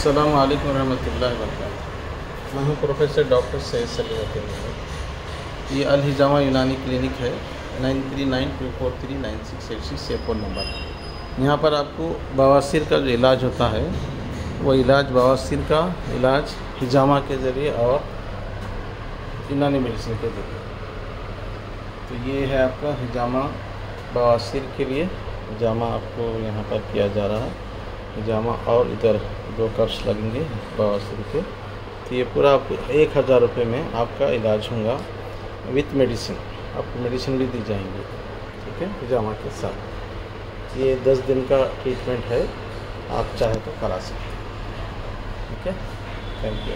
अस्सलाम वालेकुम रहमतुल्लाहि व बरकातुहू मैं हूँ प्रोफेसर डॉक्टर सैयद सलीम ये अल हिजामा यूनानी क्लिनिक है nine three nine two four three nine six eight six ये फ़ोन नंबर। यहाँ पर आपको बवासीर का जो इलाज होता है वो इलाज बवासीर का इलाज हिजामा के ज़रिए और यूनानी मेडिसिन के ज़रिए। तो ये है आपका हिजामा बवासीर के लिए हिजामा आपको यहाँ पर किया जा रहा है हिजामा और इधर दो कप्स लगेंगे बवासीर के। तो ये पूरा आपको एक हज़ार रुपये में आपका इलाज होगा विथ मेडिसिन। आपको मेडिसिन भी दी जाएँगी, ठीक है? हिजामा के साथ। ये दस दिन का ट्रीटमेंट है, आप चाहे तो करा सकें ठीक है? Thank you